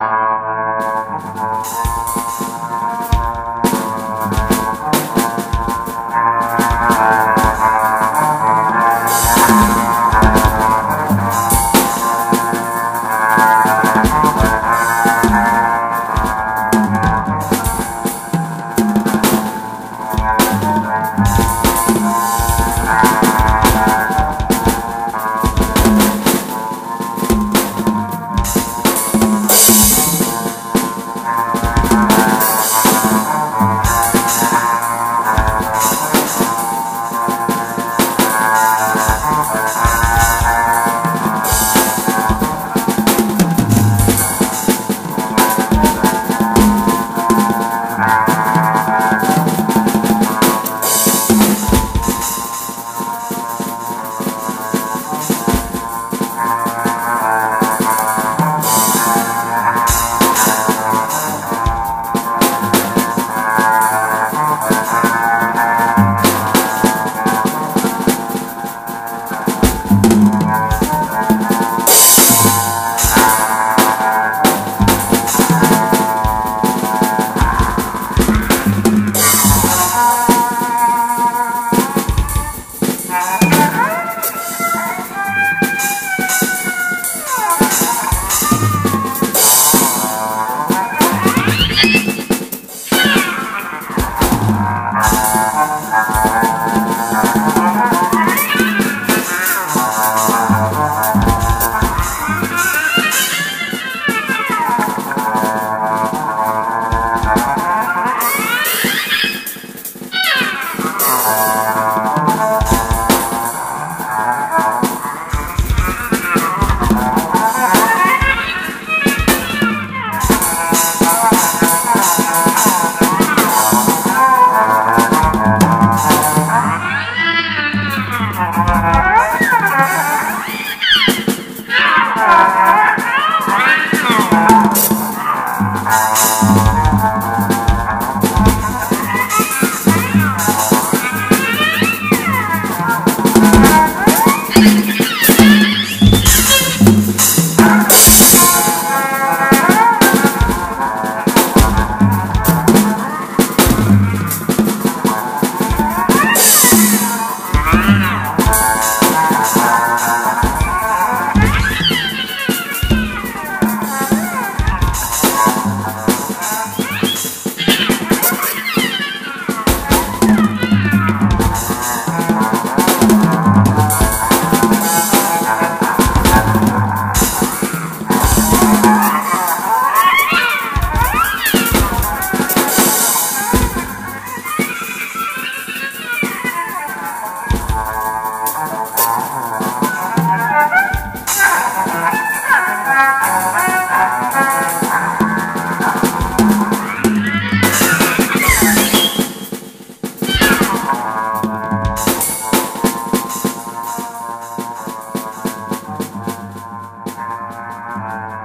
Thank Bye. Thank uh you. -huh.